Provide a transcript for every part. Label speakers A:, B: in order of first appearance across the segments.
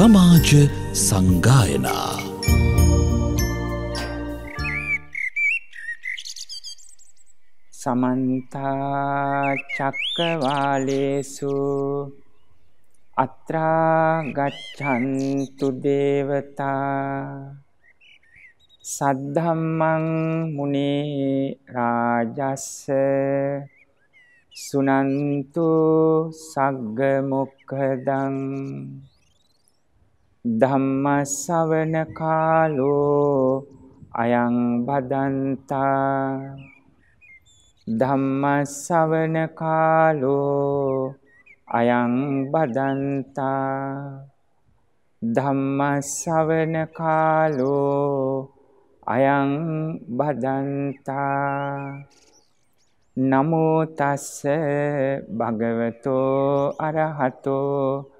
A: සමාජ සංගායනා.
B: සමන්තා චක්කවාලේසු අත්‍රා ගච්ඡන්තු දේවතා සද්ධම්මං මුනේ රාජස්ස සුනන්තු සග්ග මොක්ඛදං ධම්ම ශවන කාලෝ අයං බදන්තා. ධම්ම ශවන කාලෝ අයං බදන්තා. ධම්ම ශවන කාලෝ අයං බදන්තා. නමෝ තස්ස භගවතෝ අරහතෝ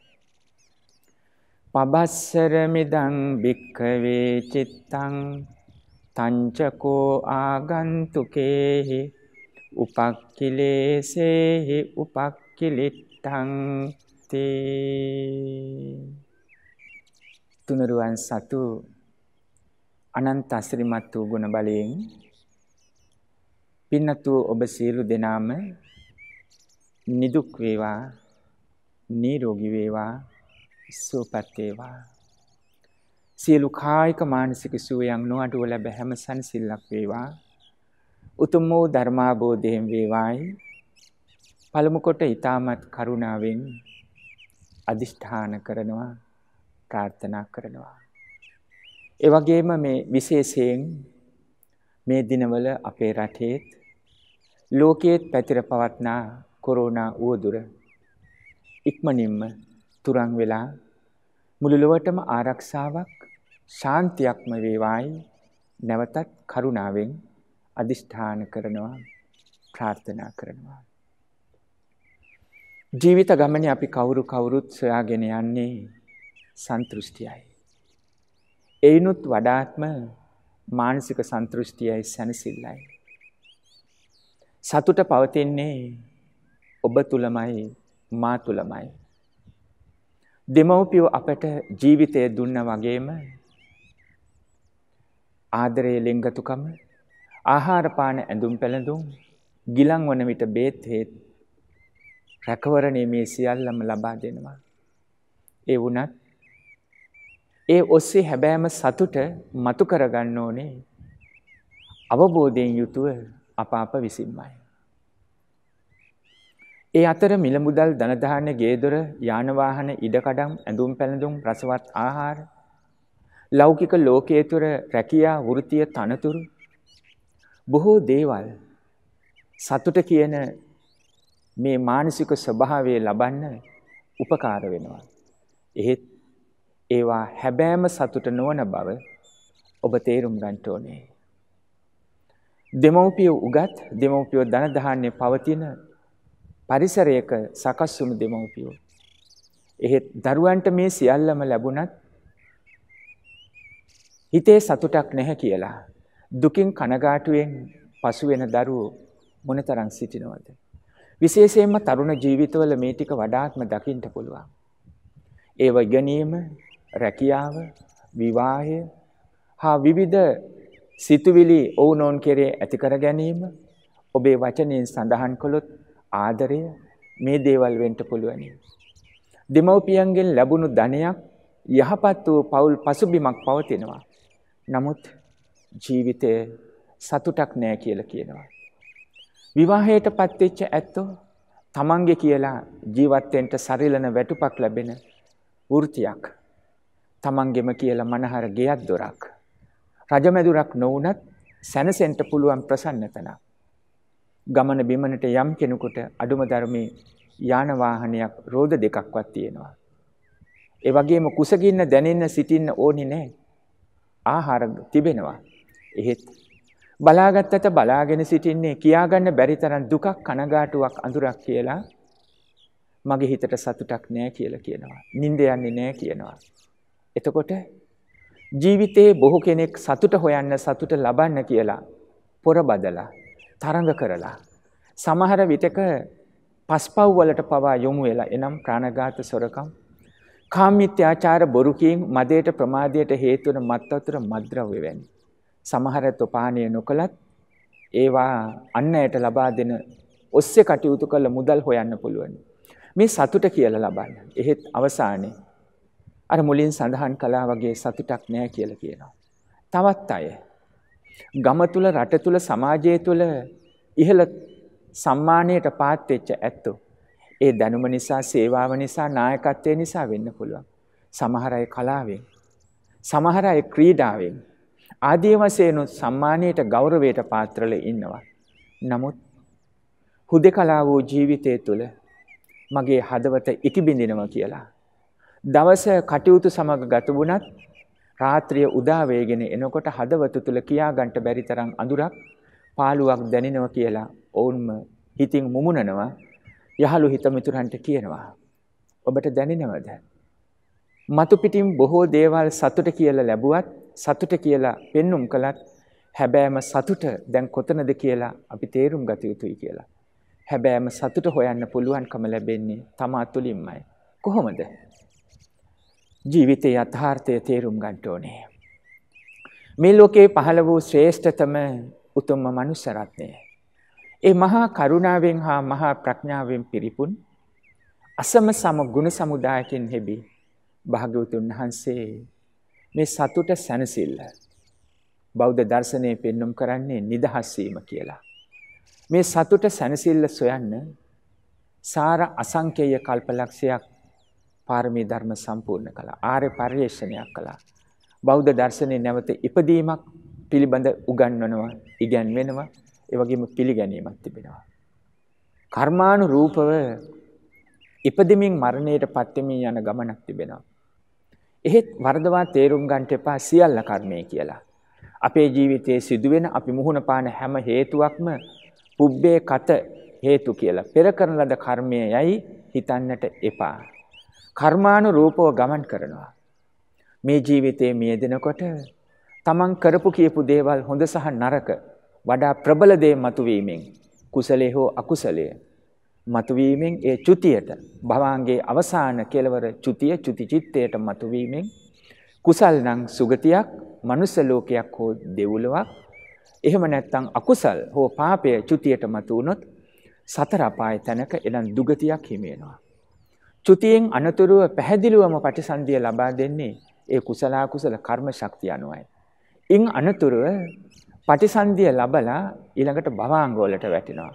B: පබස්සර මිදං භික්ඛවේ චිත්තං තංචකෝ ආගන්තුකේහි උපක්කිලේසේහි උපක්කිලිට්ටං තේ. තුනරුවන් සතු අනන්ත අසිරිමත් වූ ගුණ බලයෙන් පින්නතු ඔබ සියලු දෙනාම නිදුක් වේවා නිරෝගී වේවා. සුවපත් වේවා සියලු කායික මානසික සුවයන් නොඅඩුව ලැබ හැම සනසිල්ලක් වේවා. උතුම් වූ ධර්මාබෝධයෙන් වේවායි. පළමු කොට ඊ타මත් කරුණාවෙන් අදිෂ්ඨාන කරනවා ප්‍රාර්ථනා කරනවා. ඒ වගේම මේ විශේෂයෙන් මේ දිනවල අපේ රටේත් ලෝකයේත් පැතිර පවත්නා කොරෝනා උවදුර ඉක්මනින්ම තුරන් වෙලා මුළු ලොවටම ආරක්ෂාවක් ශාන්තියක්ම වේවායි නැවතත් කරුණාවෙන් අදිෂ්ඨාන කරනවා ප්‍රාර්ථනා කරනවා. ජීවිත ගමනේ අපි කවුරු කවුරුත් සොයාගෙන යන්නේ සන්තෘෂ්ටියයි. එයිනුත් වඩාත්ම මානසික සන්තෘෂ්ටියයි සැනසෙල්ලයි. සතුට පවතින්නේ ඔබ තුලමයි මා තුලමයි. දෙමව්පියෝ අපට ජීවිතය දුන්න වගේම ආදරයේ ලෙන්ගතුකම ආහාර පාන ඇඳුම් පැළඳුම් ගිලන් වන විට බේත් හේත් රැකවරණය මේ සියල්ලම ලබා දෙනවා. ඒ වුණත් ඒ ඔස්සේ හැබෑම සතුට මතු කරගන්න ඕනේ අවබෝධයෙන් යුතුව අප අප විසින්මයි. ඒ අතර මිල මුදල් ධනධාන්‍ය ගේදොර යාන වාහන ඉඩකඩම් ඇඳුම් පැළඳුම් රසවත් ආහාර ලෞකික ලෝකයේ තුර රැකියා වෘත්තිය තනතුරු බොහෝ දේවල් සතුට කියන මේ මානසික ස්වභාවය ලබන්න උපකාර වෙනවා. එහෙත් ඒවා හැබෑම සතුට නොවන බව ඔබ තේරුම් ගන්න ඕනේ. දෙමව්පියෝ උගත් දෙමව්පියෝ ධන ධාන්‍ය පවතින පරිසරයක සකස් වුණු දෙමව්පියෝ. එහෙත් දරුවන්ට මේ සියල්ලම ලැබුණත් හිතේ සතුටක් නැහැ කියලා දුකින් කනගාටුවෙන් පසු වෙන දරුවෝ මොනතරම් සිටිනවද? විශේෂයෙන්ම තරුණ ජීවිතවල මේ ටික වඩාත්ම දකින්න පුළුවන්. ඒව ඉගෙනීම, රැකියාව, විවාහය හා විවිධ සිතුවිලි ඔවුනොන් කෙරේ ඇති කර ගැනීම ඔබේ වචනයෙන් සඳහන් කළොත් ආදරය මේ දේවල් වෙන්න පුළුවනි. දෙමව්පියන්ගෙන් ලැබුණු ධනයක් යහපත් වූ පවුල් පසුබිමක් පවතිනවා. නමුත් ජීවිතය සතුටක් නෑ කියලා කියනවා. විවාහයට පත්වෙච්ච ඇත්තෝ තමන්ගේ කියලා ජීවත්වෙන්ට සරිලන වැටුපක් ලැබෙන වෘතියක්. තමන්ගෙම කියලා මනහර ගෙයක් දොරක්. රජමැදුරක් නොවනත් සැනසෙන්ට පුළුවන් ප්‍රසන්නතන. ගමන බිමනට යම් කෙනෙකුට අඩුම ධර්මී යානවාහනයක් රෝධ දෙකක්වත් තියෙනවා. ඒ වගේම කුසගින්න දැනෙන්න සිටින්න ඕනි නෑ. ආහාර තිබෙනවා. එහෙත් බලාගත්තට බලාගෙන සිටින්නේ කියාගන්න බැරි තරම් දුකක් කනගාටුවක් අඳුරක් කියලා මගේ හිතට සතුටක් නෑ කියලා කියනවා. නිින්ද යන්නේ නෑ කියනවා. එතකොට ජීවිතේ බොහෝ කෙනෙක් සතුට හොයන්න සතුට ලබන්න කියලා පොර බදලා තරඟ කරලා සමහර විටක පස්පව් වලට පවා යොමු වෙලා එනම් ප්‍රාණඝාත සොරකම් කාමිත්‍යාචාර බොරුකීම් මදයට ප්‍රමාදයට හේතු වන මත් වතුර මද්ද්‍රව්‍ය වැනි සමහර තොපානය නොකලත් ඒවා අන්න ඇයට ලබා දෙන ඔස්සේ කටයුතු කළ මුදල් හොයන්න පුළුවන්. මේ සතුට කියලා ලබන්න. එහෙත් අවසානයේ අර මුලින් සඳහන් කළා වගේ සතුටක් නෑ කියලා කියනවා. තවත් අය ගම තුල රට තුල සමාජය තුල ඉහළ සම්මානයට පාත් වෙච්ච ඇත්තෝ ඒ දැනුම නිසා සේවාව නිසා නායකත්වය නිසා වෙන්න පුළුවන්. සමහර අය කලාවෙන් සමහර අය ක්‍රීඩාවෙන් ආදී වශයෙන් සම්මානයට ගෞරවයට පාත්‍රල ඉන්නවා. නමුත් හුදෙකලා වූ ජීවිතය තුළ මගේ හදවත ඉකිබිඳිනවා කියලා. දවස කටයුතු සමග ගත වුණත් රාත්‍රිය උදා වේගෙන එනකොට හදවත තුල කියා ගන්නට බැරි තරම් අඳුරක් පාළුවක් දැනෙනවා කියලා ඔවුන්ම හිතින් මුමුණනවා යහළු හිත මිතුරන්ට කියනවා. ඔබට දැනෙනවද? මතු පිටින් බොහෝ දේවල් සතුට කියලා ලැබුවත් සතුට කියලා පෙන්눔 කළත් හැබෑම සතුට දැන් කොතනද කියලා අපි තේරුම් ගත යුතුයි කියලා. හැබෑම සතුට හොයන්න පුළුවන්කම ලැබෙන්නේ තමා තුළින්මයි. කොහොමද? ජීවිතයේ යථාර්ථය තේරුම් ගන්න ඕනේ. මේ ලෝකේ පහළ වූ ශ්‍රේෂ්ඨතම උතුම්ම මනුස්ස රත්නය. ඒ මහා කරුණාවෙන් හා මහා ප්‍රඥාවෙන් පිරිපුන් අසම සම ගුණ සමුදායකින් හෙබි භාග්‍යවතුන් වහන්සේ මේ සතුට සැනසෙල්ල බෞද්ධ දර්ශනයේ පෙන්눔 කරන්නේ නිදහස් වීම කියලා. මේ සතුට සැනසෙල්ල සොයන්න සාර අසංකේය කල්පලක්ෂයක් පාරමී ධර්ම සම්පූර්ණ කළා. ආර්ය පරිශ්‍රණයක් කළා. බෞද්ධ දර්ශනයේ නැවත ඉපදීමක් පිළිබඳ උගන්වනවා, ඉගැන්වෙනවා, ඒ වගේම පිළිගැනීමක් තිබෙනවා. කර්මානුරූපව ඉපදෙමින් මරණයට පත් වෙමින් යන ගමනක් තිබෙනවා. එහෙත් වර්ධවා තේරුම් ගන්නට එපා සියල්ල කර්මය කියලා. අපේ ජීවිතයේ සිදුවෙන අපි මුහුණ පාන හැම හේතුවක්ම පුබ්බේ කත හේතු කියලා. පෙර කරන ලද කර්මයයි හිතන්නට එපා. කර්මානුරූපව ගමන් කරනවා. මේ ජීවිතයේ මියදෙනකොට තමන් කරපු කියපු දේවල් හොඳ සහ නරක වඩා ප්‍රබල දේ මතුවීමෙන් කුසලයේ හෝ අකුසලයේ මතුවීමෙන් ඒ චුතියට භවංගේ අවසාන කෙලවර චුතිය චුති චිත්තයට මතුවීමෙන් කුසල් නම් සුගතියක් මනුස්ස ලෝකයක් හෝ දෙව්ලොවක් එහෙම නැත්නම් අකුසල් හෝ පාපය චුතියට මතු වුනොත් සතර අපාය තැනක එනම් දුගතියක් හිමි වෙනවා චුතියෙන් අනතුරුව පැහැදිලිවම ප්‍රතිසන්දිය ලබා දෙන්නේ ඒ කුසල කුසල කර්ම ශක්තිය අනුවයි. ඉන් අනතුරුව ප්‍රතිසන්දිය ලබලා ඊළඟට භවාංග වලට වැටෙනවා.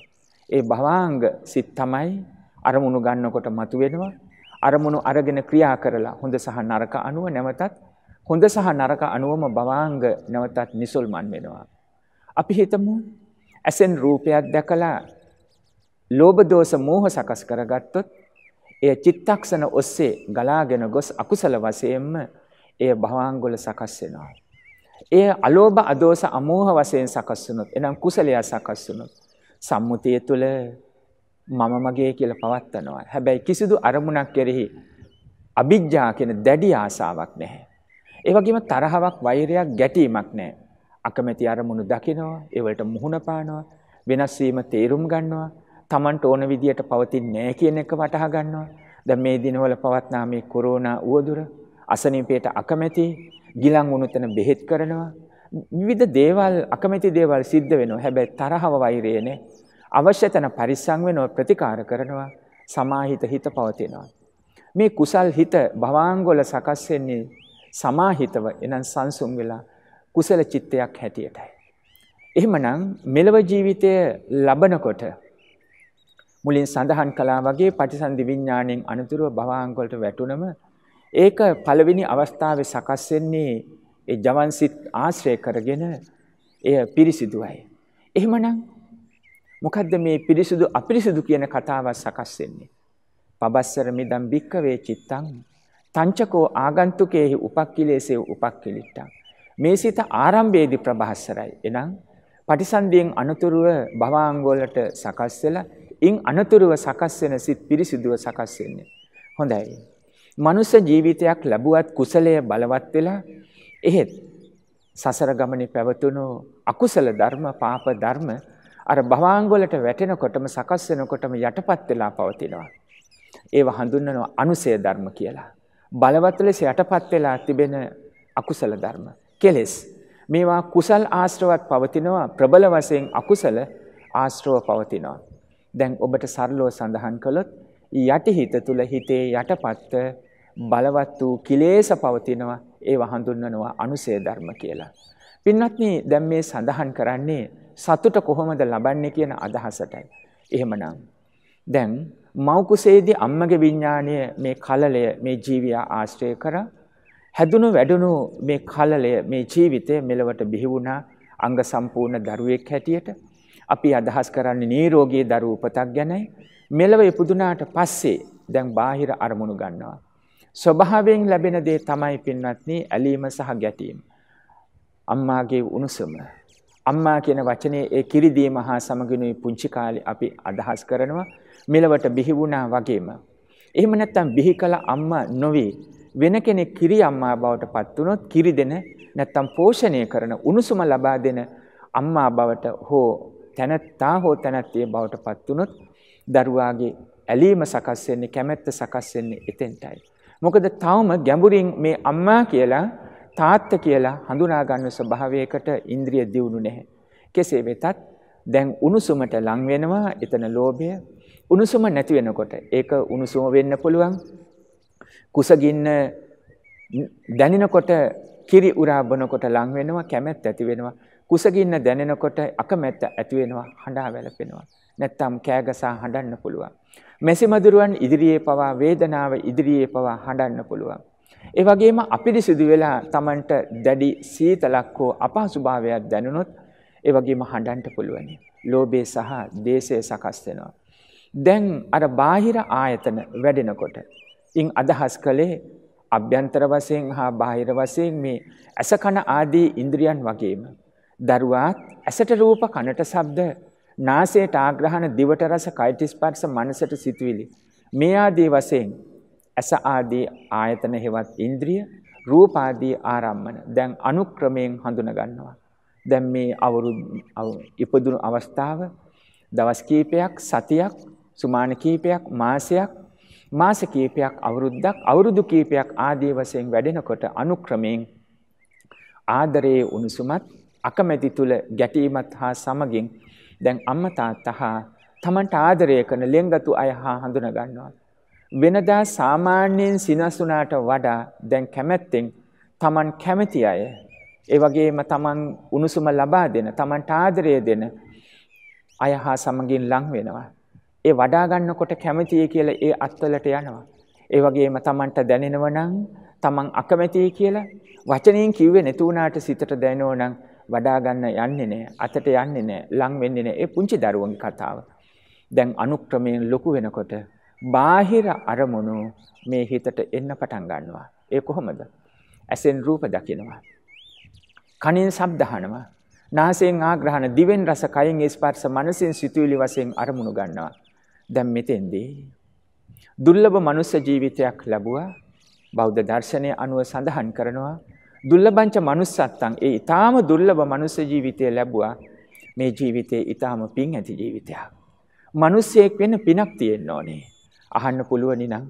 B: ඒ භවාංග සිත් තමයි අරමුණු ගන්නකොට මතුවෙනවා. අරමුණු අරගෙන ක්‍රියා කරලා හොඳ සහ නරක අනුව නැවතත් හොඳ සහ නරක අනුවම භවාංග නැවතත් නිසල්මන් වෙනවා. අපි හිතමු ඇසෙන් රූපයක් දැකලා ලෝභ දෝෂ මෝහ සකස් කරගත්තොත් එය චිත්තක්ෂණ ඔස්සේ ගලාගෙන ගොස් අකුසල වශයෙන්ම එය භවංගවල සකස් වෙනවා. එය අලෝභ අදෝස අමෝහ වශයෙන් සකස් වුණොත් එනම් කුසලයා සකස් වුණොත් සම්මුතිය තුළ මම මගේ කියලා පවත්නවා. හැබැයි කිසිදු අරමුණක් කෙරෙහි අභිජ්ජා කියන දැඩි ආසාවක් නැහැ. ඒ වගේම තරහවක් වෛරයක් ගැටීමක් නැහැ. අකමැති අරමුණු දකිනවා, ඒවලට මුහුණ පානවා, වෙනස් වීම තේරුම් ගන්නවා, Tamanට ඕන විදියට පවතින්නේ නැහැ කියන එක වටහා ගන්නවා. දැන් මේ දිනවල පවත්නා මේ කොරෝනා උවදුර අසනීපයට අකමැති ගිලන් වුණු තැන බෙහෙත් කරනවා. විවිධ දේවල් අකමැති දේවල් සිද්ධ වෙනවා. හැබැයි තරහව වෛරයනේ අවශ්‍ය තැන පරිස්සම් වෙනවා ප්‍රතිකාර කරනවා. සමාහිත හිත පවතිනවා. මේ කුසල් හිත භවාංගවල සකස් වෙන්නේ සමාහිතව එනම් සංසුන් වෙලා කුසල චිත්තයක් හැටියටයි. එහෙමනම් මෙලව ජීවිතය ලබනකොට මුලින් සඳහන් කළා වගේ පටිසන්ධි විඥාණයෙන් අනතුරුව භවාංගවලට වැටුනම ඒක පළවෙනි අවස්ථාවේ සකස් වෙන්නේ ඒ ජවන්සිට ආශ්‍රය කරගෙන එය පිරිසිදුවයි. එහෙමනම් මොකද්ද මේ පිරිසිදු අපිරිසිදු කියන කතාව සකස් වෙන්නේ? පබස්සර මිදම් භික්කවේ චිත්තං තංචකෝ ආගන්තුකේහි උපක්ඛිලේසේ උපක්ඛිලිට්ටං මේ සිත ආරම්භයේදී ප්‍රභාස්වරයි. එනම් පටිසන්ධියෙන් අනතුරුව භවාංගවලට සකස් වෙලා ඉන් අනතුරුව සකස් වෙන සිත් පිරිසිදුව සකස් වෙන්නේ. හොඳයි. මනුෂ්‍ය ජීවිතයක් ලැබුවත් කුසලය බලවත් වෙලා එහෙත් සසර ගමනේ පැවතුණු අකුසල ධර්ම පාප ධර්ම අර භවාංගවලට වැටෙනකොටම සකස් වෙනකොටම යටපත් වෙලා පවතිනවා. ඒව හඳුන්වනවා අනුසය ධර්ම කියලා. බලවත් ලෙස යටපත් වෙලා තිබෙන අකුසල ධර්ම. කෙලෙස්. මේවා කුසල් ආශ්‍රවත් පවතිනවා ප්‍රබල වශයෙන් අකුසල ආශ්‍රව පවතිනවා. දැන් ඔබට සරලව සඳහන් කළොත් යටිහිත තුල හිතේ යටපත්ත බලවත් වූ කිලේශ පවතිනවා ඒව හඳුන්වනවා අනුසය ධර්ම කියලා. පින්වත්නි දැන් මේ සඳහන් කරන්නේ සතුට කොහොමද ලබන්නේ කියන අදහසටයි. එහෙමනම් දැන් මව් කුසේදී අම්මගේ විඥාණය මේ කලලය මේ ජීවියා ආශ්‍රය කරා හැදුණු වැඩුණු මේ කලලය මේ ජීවිතය මෙලවට බිහි වුණා අංග සම්පූර්ණ දරුවෙක් හැටියට අපි අදහස් කරන්නේ නිරෝගී දරු උපතක් ගැනයි. මෙලව ඉපදුනාට පස්සේ දැන් බාහිර අරමුණු ගන්නවා. ස්වභාවයෙන් ලැබෙන දේ තමයි පින්වත්නි ඇලීම සහ ගැටීම. අම්මාගේ උණුසුම. අම්මා කියන වචනේ ඒ කිරිදීම හා සමගිනුයි පුංචි කාලේ අපි අදහස් කරනවා. මෙලවට බිහි වුණා වගේම. එහෙම නැත්නම් බිහි කළ අම්මා නොවේ වෙන කෙනෙක් කිරි අම්මා බවට පත් වුණොත් කිරි දෙන නැත්නම් පෝෂණය කරන උණුසුම ලබා දෙන අම්මා බවට හෝ තැනැත්තා හෝ තැනැත්තිය බවට පත් වුණොත් දරුවාගේ ඇලීම සකස් වෙන්නේ කැමැත්ත සකස් වෙන්නේ එතෙන්ටයි. මොකද තවම ගැඹුරින් මේ අම්මා කියලා තාත්ත කියලා හඳුනා ගන්න ස්වභාවයකට ඉන්ද්‍රිය දියුණු නැහැ. කෙසේ වෙතත් දැන් උණුසුමට ලං වෙනවා එතන ලෝභය. උණුසුම නැති වෙනකොට ඒක උණුසුම වෙන්න පුළුවන්. කුසගින්න දැනෙනකොට කිරි උරා බොනකොට ලං වෙනවා කැමැත්ත ඇති වෙනවා. කුසගින්න දැනෙනකොට අකමැත්ත ඇති වෙනවා හඬා වැළපෙනවා. නැත්තම් කෑගසා හඬන්න පුළුවන්. මෙසිමදුරුවන් ඉදිරියේ පවා වේදනාව ඉදිරියේ පවා හඬන්න පුළුවන්. ඒ වගේම අපිරිසිදු වෙලා Tamanට දැඩි සීතලක් හෝ අපහසුභාවයක් දැනුනොත් ඒ වගේම හඬන්න පුළුවන්. ලෝභය සහ දේශය සකස් වෙනවා. දැන් අර බාහිර ආයතන වැඩෙනකොට ඉන් අදහස් කළේ අභ්‍යන්තර වශයෙන් හා බාහිර වශයෙන් මේ ඇස කන ආදී ඉන්ද්‍රියන් වගේම දරුවාත් ඇසට රූප කනට ශබ්ද නාසයට ආග්‍රහණ දිවට රස කයට ස්පර්ශ මනසට සිතුවිලි මේ ආදී වශයෙන් ඇස ආදී ආයතන හෙවත් ඉන්ද්‍රිය රූප ආදී ආරම්මන දැන් අනුක්‍රමයෙන් හඳුන ගන්නවා. දැන් මේ අවුරුදු ඉපදුණු අවස්ථාව දවස් කීපයක් සතියක් සුමාන කීපයක් මාසයක් මාස කීපයක් අවුරුද්දක් අවුරුදු කීපයක් ආදී වශයෙන් වැඩෙනකොට අනුක්‍රමයෙන් ආදරයේ උණුසුමත් අකමැති තුල ගැටීමත් හා සමගින් දැන් අම්මා තාත්තා හා තමන්ට ආදරය කරන ලෙන්ගතු අය හා හඳුන ගන්නවා. වෙනදා සාමාන්‍යයෙන් සිනසුනාට වඩා දැන් කැමැත්තෙන් තමන් කැමති අය ඒ වගේම තමන් උණුසුම ලබා දෙන තමන්ට ආදරය දෙන අය හා සමගින් ලං වෙනවා. ඒ වඩා ගන්නකොට කැමතියි කියලා ඒ අත්වලට යනවා. ඒ වගේම තමන්ට දැනෙනව නම් තමන් අකමැතියි කියලා වචනයෙන් කිව්වේ නැති වුණාට සිතට දැනෙනව නම් වඩා ගන්න යන්නේ නැහැ. අතට යන්නේ නැහැ. ලං වෙන්නේ නැහැ. ඒ පුංචි දරුවන්ගේ කතාව. දැන් අනුක්‍රමයෙන් ලොකු වෙනකොට බාහිර අරමුණු මේ හිතට එන්න පටන් ගන්නවා. ඒ කොහොමද? ඇසෙන් රූප දකිනවා. කනින් ශබ්ද අහනවා. නාසයෙන් ආග්‍රහණ, දිවෙන් රස, කයින් ස්පර්ශ, මනසෙන් සිතුවිලි වශයෙන් අරමුණු ගන්නවා. දැන් මෙතෙන්දී දුර්ලභ මනුෂ්‍ය ජීවිතයක් ලැබුවා. බෞද්ධ දර්ශනය අනුව සඳහන් කරනවා දුර්ලභංච manussත්තං ඒ ඊටාම දුර්ලභ මනුෂ්‍ය ජීවිතය ලැබුවා මේ ජීවිතේ ඊටාම පිං ඇති ජීවිතයක්. මිනිස්සෙක් වෙන්න පිනක් තියෙන්න ඕනේ. අහන්න පුළුවනි නම්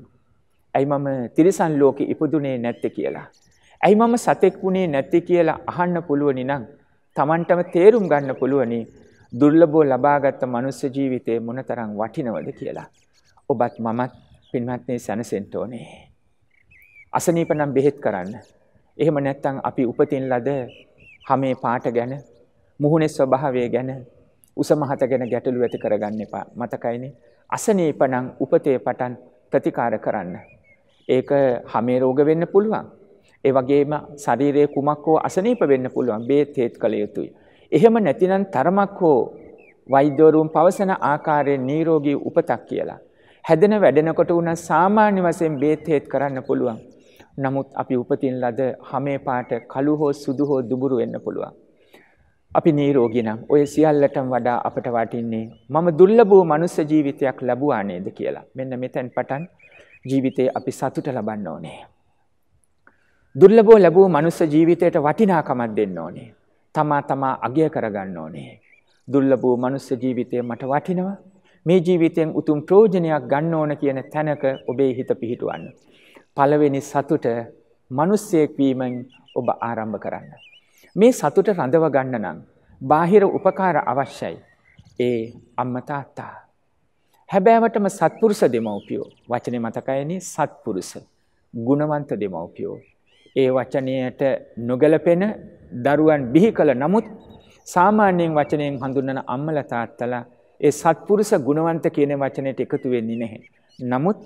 B: ඇයි මම තිරිසන් ලෝකේ ඉපදුනේ නැත්තේ කියලා. ඇයි මම සතෙක් වුණේ නැත්තේ කියලා අහන්න පුළුවනි නම් Tamanටම තේරුම් ගන්න පුළුවනි දුර්ලභව ලබාගත් මනුෂ්‍ය ජීවිතේ මොනතරම් වටිනවද කියලා. ඔබත් මමත් පින්වත්නි සැනසෙන්න ඕනේ. අසනීප නම් බෙහෙත් කරන්න. එහෙම නැත්නම් අපි උපතින් ලද හැමේ පාට ගැන මුහුණේ ස්වභාවය ගැන උස මහත ගැන ගැටලු ඇති කරගන්න එපා. මතකයිනේ. අසනීපනම් උපතේ පටන් ප්‍රතිකාර කරන්න. ඒක හැමේ රෝග වෙන්න පුළුවන්. ඒ වගේම ශරීරයේ කුමක් හෝ අසනීප වෙන්න පුළුවන්. බේත් හේත් කළ යුතුයි. එහෙම නැතිනම් තරමක් හෝ වෛද්‍යවරුන් පවසන ආකාරයෙන් නිරෝගී උපතක් කියලා. හැදෙන වැඩෙනකොට උන සාමාන්‍ය වශයෙන් බේත් හේත් කරන්න පුළුවන්. නමුත් අපි උපතින් ලද හැමේ පාට කළු හෝ සුදු හෝ දුඹුරු වෙන්න පුළුවන්. අපි නීරෝගී නම් ඔය සියල්ලටම වඩා අපට වටින්නේ මම දුර්ලභ මනුස්ස ජීවිතයක් ලැබුවා නේද කියලා. මෙන්න මෙතෙන් පටන් ජීවිතේ අපි සතුට ලබන්න ඕනේ. දුර්ලභව ලැබූ මනුස්ස ජීවිතයට වටිනාකමක් දෙන්න ඕනේ. තමා තමා අගය කරගන්න ඕනේ. දුර්ලභ මනුස්ස ජීවිතය මට වටිනවා. මේ ජීවිතයෙන් උතුම් ප්‍රෝජනයක් ගන්න ඕන කියන තැනක ඔබේ හිත පිහිටුවන්න. පළවෙනි සතුට මිනිස්සෙක් වීමෙන් ඔබ ආරම්භ කරන්න. මේ සතුට රඳව ගන්න නම් බාහිර උපකාර අවශ්‍යයි. ඒ අම්මා තාත්තා. හැබෑවටම සත්පුරුෂ දෙමව්පියෝ වචනේ මතකයිනේ සත්පුරුෂ ගුණවන්ත දෙමව්පියෝ. ඒ වචනයට නොගැලපෙන දරුවන් බිහි කළ නමුත් සාමාන්‍යයෙන් වචනයෙන් හඳුන්වන අම්මලා තාත්තලා ඒ සත්පුරුෂ ගුණවන්ත කියන වචනයට එකතු වෙන්නේ නැහැ. නමුත්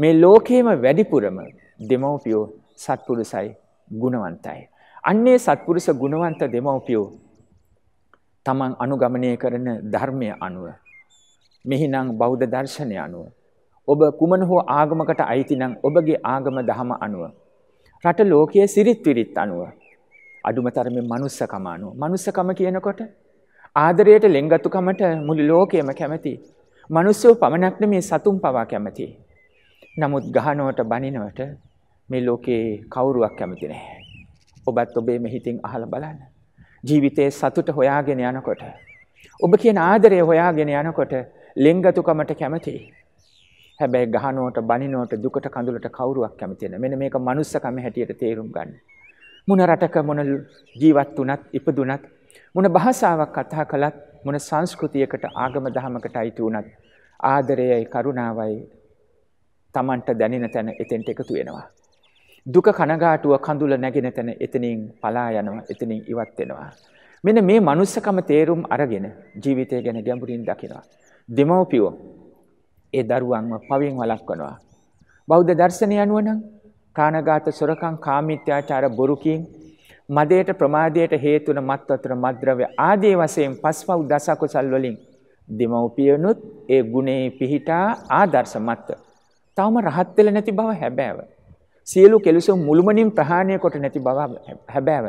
B: මේ ලෝකයේම වැඩිපුරම දෙමව්පියෝ සත්පුරුසයි ගුණවන්තයි. අන්නේ සත්පුරුෂ ගුණවන්ත දෙමව්පියෝ තමන් අනුගමනය කරන ධර්මය අනුව මෙහිනම් බෞද්ධ දර්ශනය අනුව ඔබ කුමන හෝ ආගමකට අයිති නම් ඔබගේ ආගම දහම අනුව රට ලෝකයේ සිරිත් විරිත් අනුව අඩුම තරමේ මනුස්සකම අනුව මනුස්සකම කියනකොට ආදරයට ලෙන්ගතුකමට මුළු ලෝකයම කැමති. මිනිස්සු පමණක් නෙමේ සතුන් පවා කැමති. නමුත් ගහනවට බනිනවට මේ ලෝකේ කවුරුවක් කැමති නැහැ. ඔබත් ඔබේ මෙහිතින් අහලා බලන්න. ජීවිතයේ සතුට හොයාගෙන යනකොට ඔබ කියන ආදරය හොයාගෙන යනකොට ලෙන්ගතුකමට කැමති. හැබැයි ගහනුවට බනිනුවට දුකට කඳුලට කවුරුවක් කැමති නැහැ. මෙන්න මේක මනුස්සකම හැටියට තේරුම් ගන්න. මොන රටක මොන ජීවත් වුණත් ඉපදුණත් මොන භාෂාවක් කතා කළත් මොන සංස්කෘතියකට ආගම දහමකට අයිති වුණත් ආදරයයි කරුණාවයි Tamanට දැනෙන තැන එතෙන්ට එකතු වෙනවා. දුක කනගාටුව කඳුල නැගෙන තැන එතනින් පලා යනවා එතනින් ඉවත් වෙනවා. මෙන්න මේ මනුස්සකම තේරුම් අරගෙන ජීවිතය ගැන ගැඹුරින් දකිනවා. දෙමව්පියෝ ඒ දරුවන්ව පවෙන් වළක්වනවා. බෞද්ධ දර්ශනය අනුව නම් ප්‍රාණඝාත සොරකම් කාමීත්‍යාචාර බොරුකීම් මදයට ප්‍රමාදයට හේතුන මත් වතුර මද්‍රව්‍ය ආදී වශයෙන් පස්පව් දස කුසල් වලින් දෙමව්පියනුත් ඒ ගුණේ පිහිටා ආදර්ශමත්ව තවම රහත් වෙලා නැති බව හැබෑව. සියලු කෙලෙසුම් මුළුමනින් ප්‍රහාණය කොට නැති බව හැබෑව.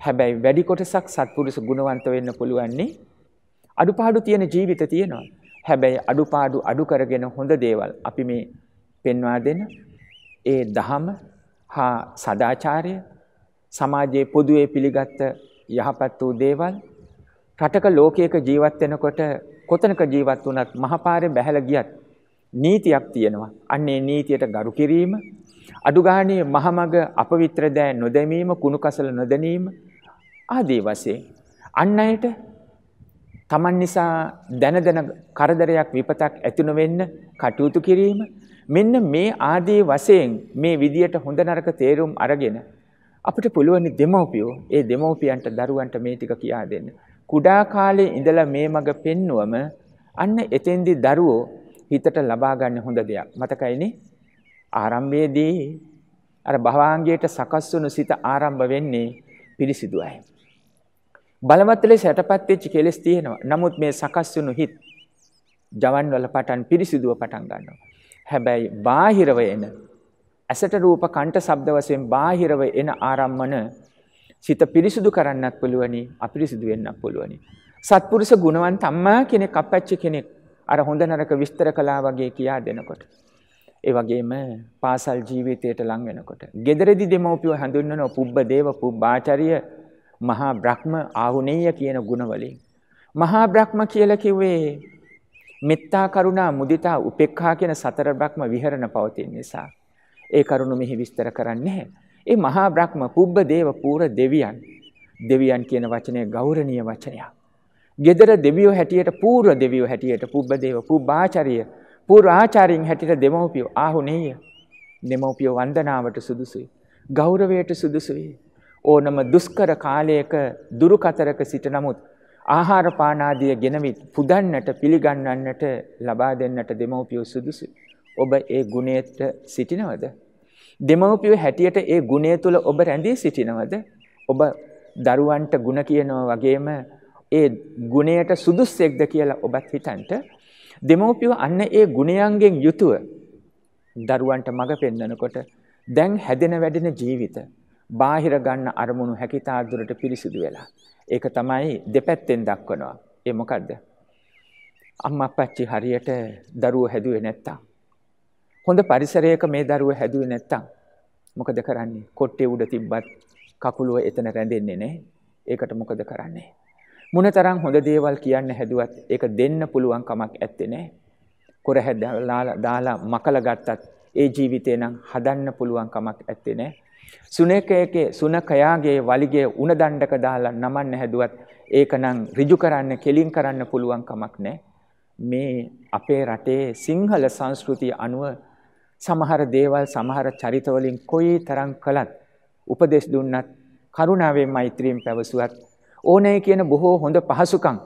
B: හැබැයි වැඩි කොටසක් සත්පුරුෂ ගුණවන්ත වෙන්න පුළුවන්නේ අඩුපාඩු තියෙන ජීවිත තියෙනවා. හැබැයි අඩුපාඩු අඩු කරගෙන හොඳ දේවල් අපි මේ පෙන්වා දෙන ඒ දහම හා සදාචාරය සමාජයේ පොදුවේ පිළිගත්ත යහපත් වූ දේවල් රටක ලෝකයක ජීවත් වෙනකොට කොතනක ජීවත් වුණත් මහපාරේ බැහැලා ගියත් නීතියක් තියෙනවා. අන්නේ නීතියට ගරු කිරීම, අඩුගානේ මහමග අපවිත්‍ර දෑ නොදැමීම, කුණු කසල නොදැනීම ආදී වශයෙන් අන් අයට Taman නිසා දැන දැන කරදරයක් විපතක් ඇති නොවෙන්න කටයුතු කිරීම මෙන්න මේ ආදී වශයෙන් මේ විදියට හොඳ නරක තේරුම් අරගෙන අපිට පුළුවන් දෙමව්පියෝ ඒ දෙමව්පියන්ට දරුවන්ට මේ ටික කියා දෙන්න. කුඩා කාලේ ඉඳලා මේ මඟ පෙන්නුවම අන්න එතෙන්දි දරුවෝ හිතට ලබා ගන්න හොඳ දෙයක්. මතකයිනේ? ආරම්භයේදී අර භවාංගයට සකස් වුණු සිත ආරම්භ වෙන්නේ පිරිසිදුයි. බලවත් ලෙස යටපත් වෙච්ච කෙලෙස් තියෙනවා. නමුත් මේ සකස් වුණු හිත් ජවන් වල පටන් පිරිසිදුව පටන් ගන්නවා. හැබැයි බාහිරව එන ඇසට රූප කණ්ඨ ශබ්ද වශයෙන් බාහිරව එන ආරම්මන සිත පිරිසුදු කරන්නත් පුළුවනි අපිරිසුදු වෙන්නත් පුළුවනි. සත්පුරුෂ ගුණවන්ත අම්මා කෙනෙක් අපච්චි කෙනෙක් අර හොඳ නරක විස්තර කළා වගේ කියා දෙනකොට. ඒ වගේම පාසල් ජීවිතයට ලං වෙනකොට. gederedi දෙමව්පියෝ හඳුන්වන පුබ්බ දේව පුබ්බාචාර්ය මහා බ්‍රහ්ම ආහුනේය කියන ගුණ වලින්. මහා බ්‍රහ්ම කියලා කිව්වේ මෙත්තා කරුණා මුදිතා උපේක්ඛා කියන සතර බ්‍රහ්ම විහරණ පවතින නිසා. ඒ කරුණු මෙහි විස්තර කරන්නේ ඒ මහා බ්‍රහ්ම පුබ්බ දේව පූර දෙවියන් දෙවියන් කියන වචනය ගෞරවනීය වචනයක්. Gedara දෙවියෝ හැටියට පූර්ව දෙවියෝ හැටියට පුබ්බ දේව පුබ්බාචාර්ය පූර්ව ආචාර්යින් හැටියට දෙමව්පියෝ ආහුනේය. දෙමව්පියෝ වන්දනාවට සුදුසුයි. ගෞරවයට සුදුසුයි. ඕනම දුෂ්කර කාලයක දුරු කතරක සිට නමුත් ආහාර පාන ආදිය ගෙනවිත් පුදන්නට පිළිගන්වන්නට ලබා දෙන්නට දෙමව්පියෝ සුදුසුයි. ඔබ ඒ ගුණයට සිටිනවද? දෙමව්පියෝ හැටියට ඒ ගුණය තුල ඔබ රැඳී සිටිනවද? ඔබ දරුවන්ට ಗುಣ කියනවා වගේම ඒ ගුණයට සුදුස්සෙක්ද කියලා ඔබත් හිතන්ට දෙමව්පියෝ අන්න ඒ ගුණයන්ගෙන් යුතුව දරුවන්ට මඟ පෙන්වනකොට දැන් හැදෙන වැඩෙන ජීවිත බාහිර ගන්න අරමුණු හැකිතා දුරට පිරිසිදු වෙලා ඒක තමයි දෙපැත්තෙන් දක්වනවා. ඒ මොකද්ද? අම්මා අප්පච්චි හරියට දරුවෝ හැදුවේ නැත්තම් හොඳ පරිසරයක මේ දරුවෝ හැදුවේ නැත්තම් මොකද කරන්නේ? කොට්ටේ උඩ තිබ්බත් කකුලුව එතන රැඳෙන්නේ නැහැ. ඒකට මොකද කරන්නේ? මොනතරම් හොඳ දේවල් කියන්න හැදුවත් ඒක දෙන්න පුළුවන් කමක් ඇත්තේ නැහැ. කොර හැදලා දාලා මකල ගත්තත් ඒ ජීවිතේ නම් හදන්න පුළුවන් කමක් ඇත්තේ නැහැ. සුනකයේ සුනකයාගේ වලිගේ උණ දණ්ඩක දාලා නමන්න හැදුවත් ඒක නම් ඍජු කරන්න කෙලින් කරන්න පුළුවන් කමක් නැහැ. මේ අපේ රටේ සිංහල සංස්කෘතිය අනුව සමහර දේවල් සමහර චරිතවලින් කොයි තරම් කළත් උපදෙස් දුන්නත් කරුණාවෙන් මෛත්‍රියෙන් පැවසුවත් ඕනෑ කියන බොහෝ හොඳ පහසුකම්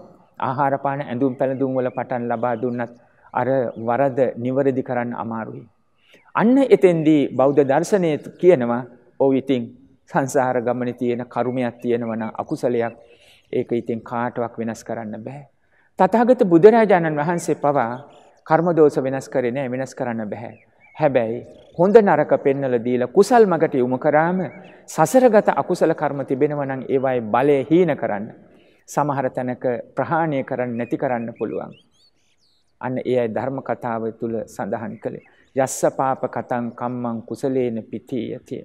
B: ආහාර පාන ඇඳුම් පැළඳුම් වල පටන් ලබා දුන්නත් අර වරද නිවැරදි කරන්න අමාරුයි. අන්න එතෙන්දී බෞද්ධ දර්ශනය කියනවා ඔව් ඉතින් සංසාර ගමනේ තියෙන කර්මයක් තියෙනවා නම් අකුසලයක් ඒක ඉතින් කාටවත් වෙනස් කරන්න බෑ. තථාගත බුදුරජාණන් වහන්සේ පවා කර්ම දෝෂ වෙනස් කරේ නෑ වෙනස් කරන්න බෑ. හැබැයි හොඳ නරක පෙන්නලා දීලා කුසල් මගට යොමු කරාම සසරගත අකුසල කර්ම තිබෙනවා නම් ඒවායේ බලය හීන කරන්න සමහර තැනක ප්‍රහාණය කරන්න නැති කරන්න පුළුවන්. අන්න ඒ අය ධර්ම කතාව තුල සඳහන් කළේ යස්ස පාප කතං කම්මං කුසලේන පිටියති.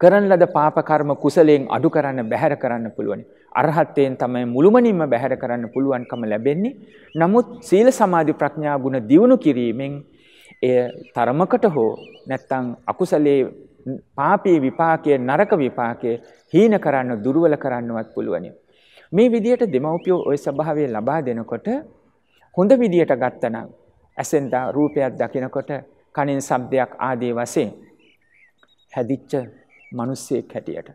B: කරන ලද පාප කර්ම කුසලයෙන් අඩු කරන්න බැහැර කරන්න පුළුවනි. අරහත්යෙන් තමයි මුළුමනින්ම බැහැර කරන්න පුළුවන්කම ලැබෙන්නේ. නමුත් සීල සමාධි ප්‍රඥා ගුණ දියුණු කිරීමෙන් එය තරමකට හෝ නැත්තං අකුසලේ පාපී විපාකය නරක විපාකය හීන කරන්න දුර්වල කරන්නවත් පුළුවනි. මේ විදියට දෙමව්පියෝ ওই ස්වභාවය ලබා දෙනකොට හොඳ විදියට ගත්තනම් ඇසෙන් රූපයක් දකිනකොට කනින් ශබ්දයක් ආදී වශයෙන් හැදිච්ච මිනිස්සෙක් හැටියට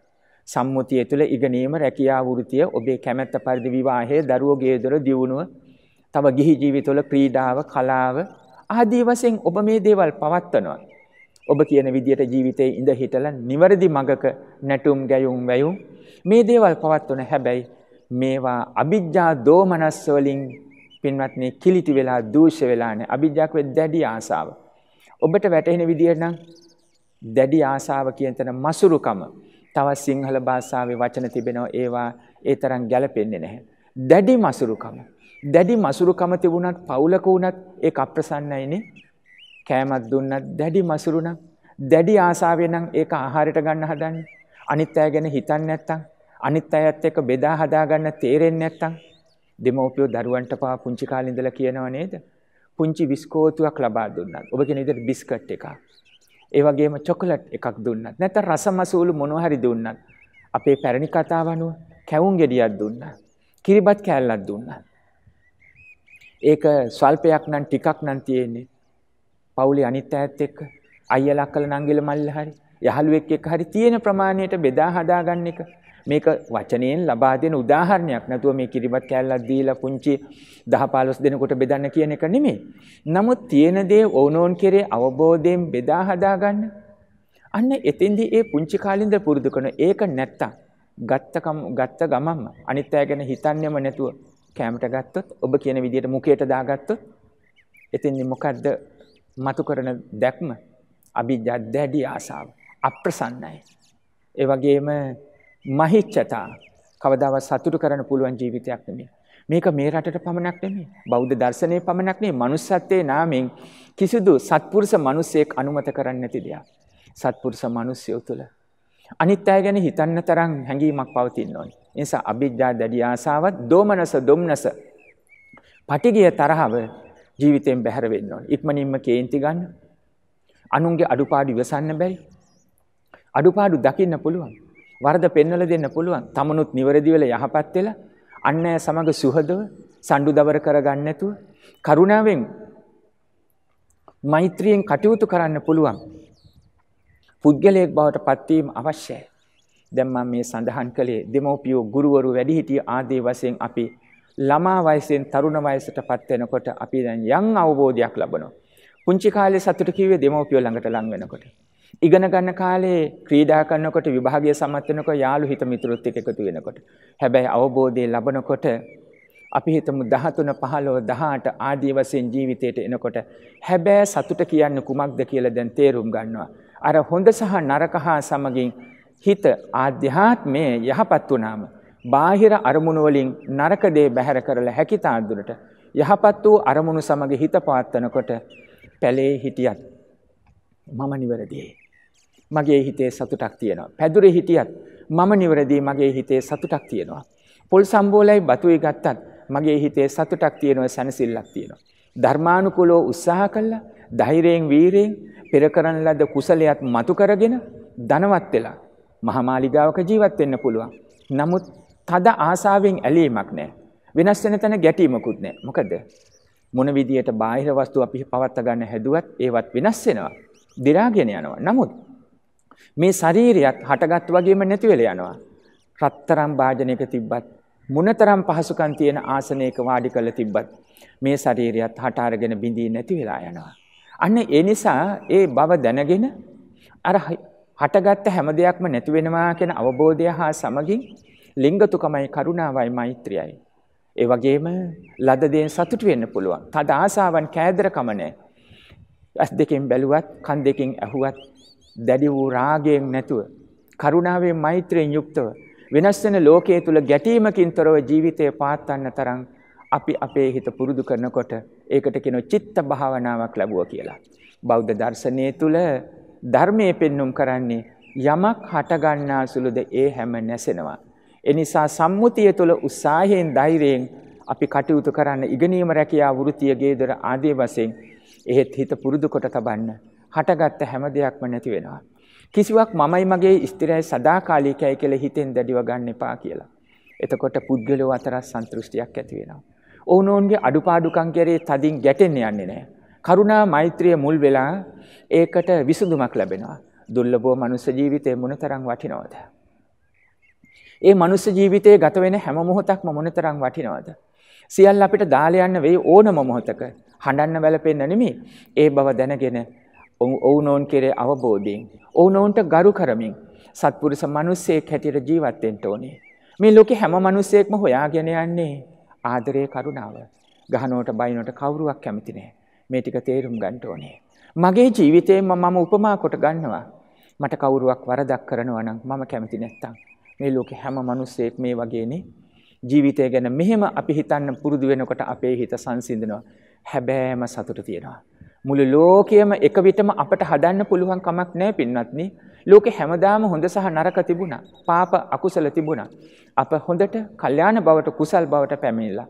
B: සම්මුතිය තුළ ඉගෙනීම රැකියාව වෘත්තිය ඔබේ කැමැත්ත පරිදි විවාහය දරුවෝ ගේ දොර දියුණුව තව ගිහි ජීවිතවල ක්‍රීඩාව කලාව ආදී වශයෙන් ඔබ මේ දේවල් පවත්වනවා. ඔබ කියන විදියට ජීවිතේ ඉඳ හිටලා නිවැරදි මගක නැටුම් ගැයුම් වැයුම් මේ දේවල් පවත්වන හැබැයි මේවා අවිජ්ජා දෝමනස් වලින් පින්වත්නි කිලිටි වෙලා දූෂ්‍ය වෙලා නැහැ. අවිජ්ජාක වෙ දැඩි ආසාව. ඔබට වැටහෙන විදියට නම් දැඩි ආසාව කියන තැන මසුරුකම තවත් සිංහල භාෂාවේ වචන තිබෙනවා ඒවා ඒ තරම් ගැලපෙන්නේ නැහැ. දැඩි මසුරුකම. දැඩි මසුරුකම තිබුණත් පවුලක වුණත් ඒක අප්‍රසන්නයිනේ. කෑමක් දුන්නත් දැඩි මසුරු නම් දැඩි ආසාවෙන් නම් ඒක ආහාරයට ගන්න හදන්නේ. අනිත් අය ගැන හිතන්නේ නැත්තම් අනිත් අයත් එක්ක බෙදා හදා ගන්න තේරෙන්නේ නැත්තම් දෙමව්පියෝ දරුවන්ට පවා පුංචි කාලේ ඉඳලා කියනවා නේද? පුංචි විස්කෝතුවක් ලබා දුන්නා. ඔබ කියන විදිහට බිස්කට් එකක්. ඒ වගේම චොකලට් එකක් දුන්නත්. නැත්නම් රසමසූලු මොනවා හරි දුන්නත්. අපේ පැරණි කතාව අනුව කැවුම් ගෙඩියක් දුන්නා. කිරිබත් කෑල්ලක් දුන්නා. ඒක ස්වල්පයක් නම් ටිකක් නම් තියෙන්නේ. පවුලේ අනිත් ඈත් එක්ක අයියලා අක්කලා නංගිලා මල්ල හරි යහළුවෙක් එක්ක හරි තියෙන ප්‍රමාණයට බෙදා හදා ගන්න එක. මේක වචනයෙන් ලබා දෙන උදාහරණයක් නැතුව මේ කිරිබත් කෑල්ලක් දීලා පුංචි 10 15 දෙනෙකුට බෙදන්න කියන එක නෙමෙයි. නමුත් තියෙන දේ ඕනෝන් කෙරේ අවබෝධයෙන් බෙදා හදා ගන්න. අන්න එතෙන්දී ඒ පුංචි කාලින්ද පුරුදු කරන ඒක නැත්තම් ගත්ත ගත්ත ගමම්ම අනිත් අය ගැන හිතන්නේම නැතුව කෑමට ගත්තොත් ඔබ කියන විදිහට මුඛයට දාගත්තොත් එතින් මොකද්ද මතු කරන දැක්ම? අභිජ්ජා දැඩි ආසාව. අප්‍රසන්නයි. ඒ වගේම මහිච්ඡතා. කවදාවත් සතුටු කරන්න පුළුවන් ජීවිතයක් නෙමෙයි. මේක මේ රටට පමණක් නෙමෙයි. බෞද්ධ දර්ශනයේ පමණක් නෙමෙයි. manussත්වයේ නාමයෙන් කිසිදු සත්පුරුෂ මිනිසෙක් අනුමත කරන්නේ නැති දෙයක්. සත්පුරුෂ මිනිස්සයෝ තුළ. අනිත් අය ගැන හිතන්න තරම් හැඟීමක් පවතින්න ඕනේ. ඒ නිසා අභිජ්ජා දැඩි ආසාවත්, දෝමනස, දුම්නස, පටිගිය තරහව ජීවිතයෙන් බැහැර වෙන්න ඕනේ. ඉක්මනින්ම කේන්ති ගන්න. අනුන්ගේ අඩුපාඩු ඉවසන්න බැරි. අඩුපාඩු දකින්න පුළුවන්. වරද පෙන්වලා දෙන්න පුළුවන්. තමනුත් නිවැරදි වෙලා යහපත් වෙලා අන් අය සමග සුහදව සම්ඩු දවර කරගන්න නැතුව කරුණාවෙන් මෛත්‍රියෙන් කටයුතු කරන්න පුළුවන්. පුද්ගලයෙක් බවට පත්වීම අවශ්‍යයි. දැන් මම මේ සඳහන් කළේ දෙමව්පියෝ ගුරුවරු වැඩිහිටිය ආදී වශයෙන් අපි ළමා වයසෙන් තරුණ වයසටපත් වෙනකොට අපි දැන් යම් අවබෝධයක් ලබනවා. පුංචි කාලේ සතුට කිව්වේ දෙමව්පියෝ ළඟට ලං වෙනකොට. ඉගෙන ගන්න කාලේ ක්‍රීඩා කරනකොට විභාගය සමත් වෙනකොට යාළු හිත මිතුරුත් එක්ක එකතු වෙනකොට. හැබැයි අවබෝධය ලබනකොට අපි හිතමු 13 15 18 ආදී වශයෙන් ජීවිතයට එනකොට හැබැයි සතුට කියන්නේ කුමක්ද කියලා දැන් තේරුම් ගන්නවා. අර හොඳ සහ නරක හා සමගින් හිත ආධ්‍යාත්මයේ යහපත් වුණාම බාහිර අරමුණු වලින් නරක දේ බැහැර කරලා හැකි තාද්දුරට යහපත් වූ අරමුණු සමග හිත පවත්වනකොට පැලේ හිටියත් මම නිවැරදියි. මගේ හිතේ සතුටක් තියෙනවා. පැදුරේ හිටියත් මම නිවැරදි මගේ හිතේ සතුටක් තියෙනවා. පොල් සම්බෝලයි බතුයි ගත්තත් මගේ හිතේ සතුටක් තියෙනවා සැනසෙල්ලක් තියෙනවා. ධර්මානුකූලව උත්සාහ කළා ධෛර්යයෙන් වීරයෙන් පෙර කරන ලද කුසලයක් මතු කරගෙන ධනවත් වෙලා මහමාලිගාවක ජීවත් වෙන්න පුළුවන්. නමුත් තද ආසාවෙන් ඇලීමක් නැහැ. වෙනස් වෙන තැන ගැටීමකුත් නැහැ. මොකද මොන විදියට බාහිර වස්තු අපි පවත්වා ගන්න හැදුවත් ඒවත් වෙනස් වෙනවා. දි รา ගෙන යනවා. නමුත් මේ ශරීරයත් හටගත් වගේම නැති වෙලා යනවා. රත්තරම් වාජනයක තිබ්බත් මොනතරම් පහසුකම් තියෙන ආසනයක වාඩි කරලා තිබ්බත් මේ ශරීරයත් හට අරගෙන බිඳී නැති වෙලා යනවා. අන්න ඒ නිසා ඒ බව දැනගෙන අර හටගත්ත හැම දෙයක්ම නැති වෙනවා කියන අවබෝධය හා සමගින් ලිංගතුකමයි කරුණාවයි මෛත්‍රියයි. ඒ වගේම ලද දේෙන් සතුට වෙන්න පුළුවන්. තද ආසාවන් කෑදරකම නැහැ. ඇස් දෙකෙන් බැලුවත් කන් දෙකෙන් ඇහුවත් දැඩි වූ රාගයෙන් නැතුව කරුණාවෙන් මෛත්‍රියෙන් යුක්තව වෙනස් වෙන ලෝකයේ තුල ගැටීමකින් තොරව ජීවිතය පාත්තන්න තරම් අපි අපේ හිත පුරුදු කරනකොට ඒකට කියන චිත්ත භාවනාවක් ලැබුවා කියලා. බෞද්ධ දර්ශනයේ තුල ධර්මයේ පෙන්눔 කරන්නේ යමක් හට ගන්නා සුළුද ඒ හැම නැසෙනවා. ඒ නිසා සම්මුතිය තුළ උත්සාහයෙන් ධෛර්යයෙන් අපි කටයුතු කරන්න ඉගෙනීම රැකියා වෘත්තිය ගේදර ආදී වශයෙන් එහෙත් හිත පුරුදු කොට තබන්න හටගත්ත හැම දෙයක්ම නැති වෙනවා. කිසිවක් මමයි මගේ ස්ථිරයි සදාකාලිකයි කියලා හිතෙන් දැඩිව ගන්න එපා කියලා. එතකොට පුද්ගලයෝ අතර සන්තුෂ්ටියක් ඇති වෙනවා. ඔවුනොවුන්ගේ අඩුපාඩුකම් කෙරේ තදින් ගැටෙන්න යන්නේ නැහැ. කරුණා මෛත්‍රිය මුල් වෙලා ඒකට විසඳුමක් ලැබෙනවා. දුර්ලභව මනුස්ස ජීවිතේ මොනතරම් වටිනවද? ඒ මනුස්ස ජීවිතයේ ගත වෙන හැම මොහොතක්ම මොනතරම් වටිනවද? සියල්ල අපිට දාලා යන්න වෙයි ඕනම මොහොතක. හඬන්න වැළපෙන්න නෙමෙයි. ඒ බව දැනගෙන ඔවුනොවුන් කෙරේ අවබෝධයෙන් ඔවුනොවුන්ට ගරු කරමින් සත්පුරුෂ මිනිස්සෙක් හැටියට ජීවත් වෙන්න ඕනේ. මේ ලෝකේ හැම මිනිස්සෙක්ම හොයාගෙන යන්නේ ආදරේ කරුණාව. ගහනවට බයිනවට කවුරුවක් කැමති නැහැ. මේ ටික තේරුම් ගන්න ඕනේ. මගේ ජීවිතේම මම උපමා කොට ගන්නවා. මට කවුරුවක් වරදක් කරනවා නම් මම කැමති නැත්තම් මේ ලෝකේ හැම මිනිස්සෙක් මේ වගේනේ ජීවිතය ගැන මෙහෙම අපි හිතන්න පුරුදු වෙනකොට අපේ හිත සංසිඳනවා. හැබෑම සතුට තියෙනවා. මුළු ලෝකයේම එක විටම අපට හදන්න පුළුවන් කමක් නැහැ පින්වත්නි. ලෝකේ හැමදාම හොඳ සහ නරක තිබුණා. පාප අකුසල තිබුණා. අප හොඳට කල්යාණ බවට කුසල් බවට පැමිණිලා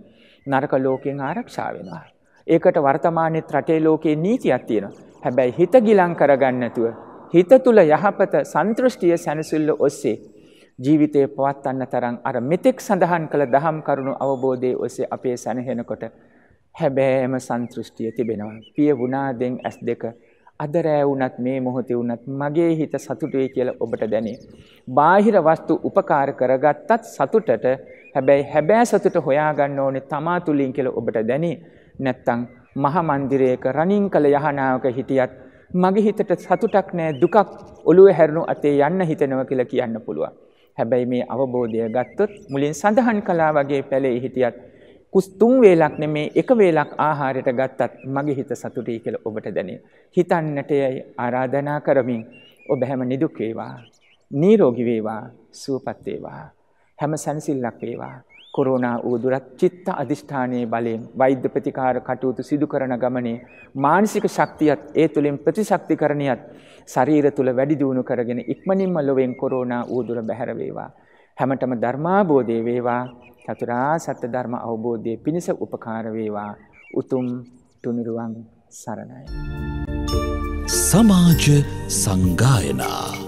B: නරක ලෝකයෙන් ආරක්ෂා වෙනවා. ඒකට වර්තමානයේ රටේ ලෝකයේ නීතියක් තියෙනවා. හැබැයි හිත ගිලන් කරගන්න නැතුව හිත තුල යහපත සන්තුෂ්ටිය සැනසෙල්ල ඔස්සේ ජීවිතය පවත්වන්න තරම් අර මෙතෙක් සඳහන් කළ දහම් කරුණු අවබෝධයේ ඔස්සේ අපේ සැනහෙනකොට හැබෑම සන්තෘෂ්ටිය තිබෙනවා. පිය වුණාදෙන් ඇස් දෙක අද රෑ වුණත් මේ මොහොතේ වුණත් මගේ හිත සතුටුයි කියලා ඔබට දැනේ. බාහිර වස්තු උපකාර කරගත්තත් සතුටට හැබැයි හැබෑ සතුට හොයාගන්න ඕනේ තමා තුලින් කියලා ඔබට දැනේ. නැත්තම් මහා මන්දිරයක රණින් කළ යහනාවක හිටියත් මගේ හිතට සතුටක් නෑ දුකක් ඔළුවේ හැරුණු අතේ යන්න හිතෙනවා කියලා කියන්න පුළුවන්. හැබැයි මේ අවබෝධය ගත්තොත් මුලින් සඳහන් කළා වගේ පැලේ හිටියත් කුස් තුන් වේලක් නෙමේ එක වේලක් ආහාරයට ගත්තත් මගේ හිත සතුටුයි කියලා ඔබට දැනේ. හිතන්නට ආරාධනා කරමින් ඔබ හැම නිදුක් වේවා. නිරෝගී වේවා. සුවපත් වේවා. හැම සැනසෙල්ලක් වේවා. කොරෝනා උදුරත් චිත්ත අධිෂ්ඨානයේ බලයෙන් වෛද්‍ය ප්‍රතිකාර කටයුතු සිදු කරන ගමනේ මානසික ශක්තියත් ඒ තුළින් ප්‍රතිශක්තිකරණියත් ශරීර තුල වැඩි දියුණු කරගෙන ඉක්මනින්ම ලොවෙන් කොරෝනා උදුර බැහැර වේවා. හැමතෙම ධර්මාබෝධය වේවා. චතුරාර්ය සත්‍ය ධර්ම අවබෝධයේ පිණිස උපකාර වේවා උතුම් තුනුරුවන් සරණයි
A: සමාජ සංගායනා